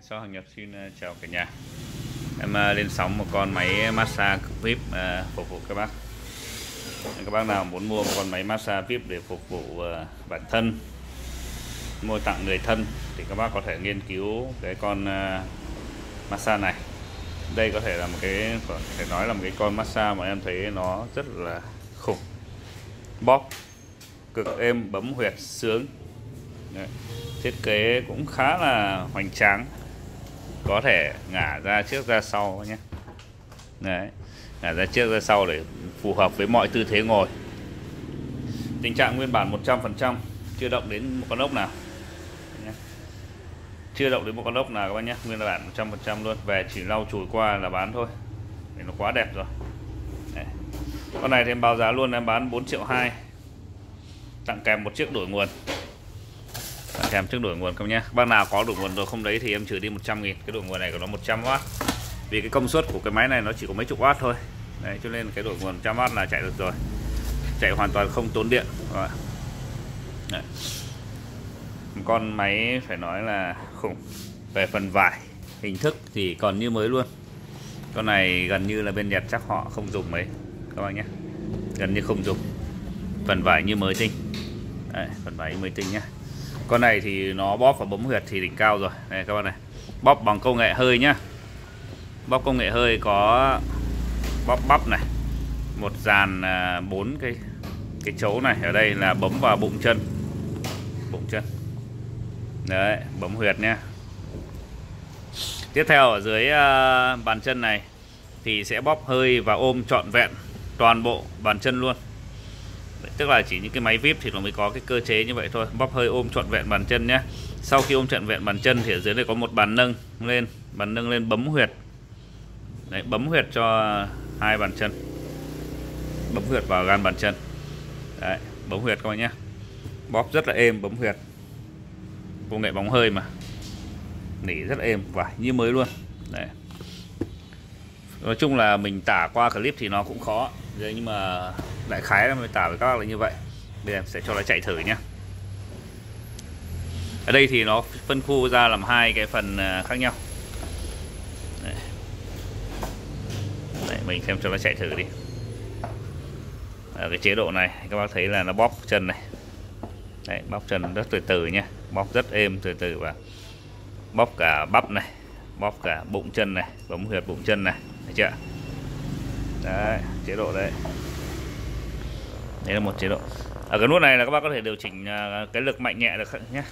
Sau Hàng Nhật xin ờ, chào cả nhà. Em ờ, lên sóng một con máy massage VIP ờ, phục vụ các bác. Các bác nào muốn mua một con máy massage VIP để phục vụ bản thân, Mua tặng người thân Thì các bác có thể nghiên cứu cái con massage này. Đây có thể là một cái, có thể nói là một cái con massage mà em thấy nó rất là khủng. Bóp, cực êm, bấm huyệt, sướng. Đấy. thiết kế cũng khá là hoành tráng. Có thể ngả ra trước ra sau nhé. Đấy. Ngả ra trước ra sau để phù hợp với mọi tư thế ngồi. Tình trạng nguyên bản 100% chưa động đến một con ốc nào. Chưa động đến một con ốc nào các bác nhé. Nguyên bản 100% luôn. Về chỉ lau chùi qua là bán thôi. Vì nó quá đẹp rồi. Đấy. con này thì em báo giá luôn, em bán 4 triệu 2 tặng kèm một chiếc đổi nguồn xem trước đổi nguồn không nhé. Bác nào có đổi nguồn rồi không đấy thì em trừ đi 100 nghìn. Cái đổi nguồn này của nó 100W vì cái công suất của cái máy này nó chỉ có mấy chục watt thôi. Đấy cho nên cái đổi nguồn 100W là chạy được rồi. Chạy hoàn toàn không tốn điện. Rồi. Đấy. Con máy phải nói là khủng. Về phần vải hình thức thì còn như mới luôn. Con này gần như là bên Nhật chắc họ không dùng mấy. Các bạn nhé. Gần như không dùng. Phần vải như mới tinh. Đấy, phần vải như mới tinh nhá con này thì nó bóp và bấm huyệt thì đỉnh cao rồi. Này các bạn này. Bóp bằng công nghệ hơi nhá. Bóp công nghệ hơi có bóp bắp này. Một dàn à, bốn cái cái chấu này. Ở đây là bấm vào bụng chân. Bụng chân. Đấy, bấm huyệt nhá. Tiếp theo ở dưới à, bàn chân này thì sẽ bóp hơi và ôm trọn vẹn toàn bộ bàn chân luôn tức là chỉ những cái máy vip thì nó mới có cái cơ chế như vậy thôi. Bóp hơi ôm trọn vẹn bàn chân nhé. Sau khi ôm trọn vẹn bàn chân thì ở dưới đây có một bàn nâng lên. Bàn nâng lên bấm huyệt. Đấy, bấm huyệt cho hai bàn chân. Bấm huyệt vào gan bàn chân. Đấy, bấm huyệt các bạn nhé. Bóp rất là êm bấm huyệt. Công nghệ bóng hơi mà. Nỉ rất êm vải như mới luôn. Đấy. nói chung là mình tả qua clip thì nó cũng khó. Đấy, nhưng mà đại khái là mình tả với các bác là như vậy. Bây giờ em sẽ cho nó chạy thử nhé ở đây thì nó phân khu ra làm hai cái phần à, khác nhau. Đấy. Đấy, mình xem cho nó chạy thử đi. Ở cái chế độ này các bác thấy là nó bóp chân này. Đấy, bóp chân rất từ từ nhé bóp rất êm từ từ và bóp cả bắp này bóp cả bụng chân này bấm huyệt bụng chân này. Thấy chưa? Đấy chế độ đấy đấy là một chế độ. Ở cái nút này là các bác có thể điều chỉnh à, cái lực mạnh nhẹ được nhé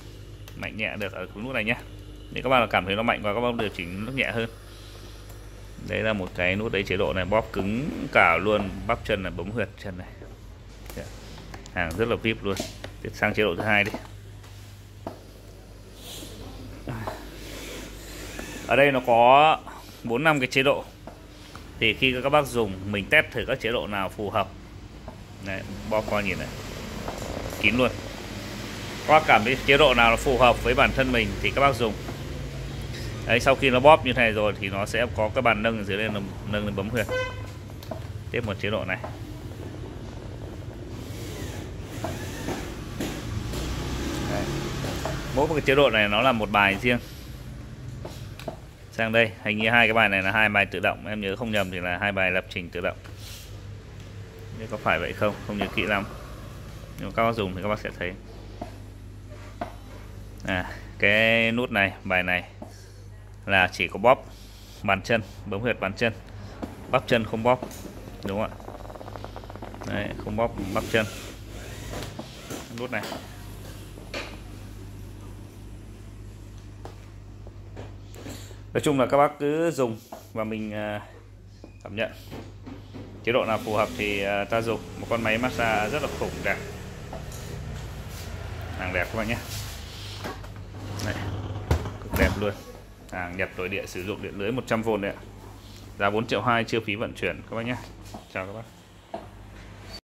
mạnh nhẹ được ở cái nút này nhé để các bạn cảm thấy nó mạnh và các bạn điều chỉnh nó nhẹ hơn. Đấy là một cái nút đấy, chế độ này, bóp cứng cả luôn. Bắp chân là bấm huyệt chân này. Hàng rất là vip luôn. Tiếp sang chế độ thứ hai đi. Ở đây nó có bốn năm cái chế độ. Thì khi các bác dùng, mình test thử các chế độ nào phù hợp. Đấy, bóp qua nhìn này. Kín luôn. Qua cảm thấy chế độ nào là phù hợp với bản thân mình thì các bác dùng. Đấy, sau khi nó bóp như này rồi thì nó sẽ có cái bàn nâng ở dưới lên nâng lên bấm huyệt. Tiếp một chế độ này. Đấy. mỗi một cái chế độ này nó là một bài riêng. Sang đây hình như hai cái bài này là hai bài tự động. Em nhớ không nhầm thì là hai bài lập trình tự động đây có phải vậy không? Không nhớ kỹ lắm. Nhưng các bác dùng thì các bác sẽ thấy. À cái nút này bài này là chỉ có bóp bàn chân bấm huyệt bàn chân. Bắp chân không bóp đúng không ạ? Đấy, không bóp bắp chân. Nút này. Nói chung là các bác cứ dùng và mình à, cảm nhận chế độ nào phù hợp thì à, ta dùng. Một con máy massage rất là khủng đẹp. Hàng đẹp các bạn nhé. Đây, cực đẹp luôn. Hàng nhập nội địa sử dụng điện lưới 100V đấy ạ. Giá 4 triệu 2 chưa phí vận chuyển các bác nhé. Chào các bác.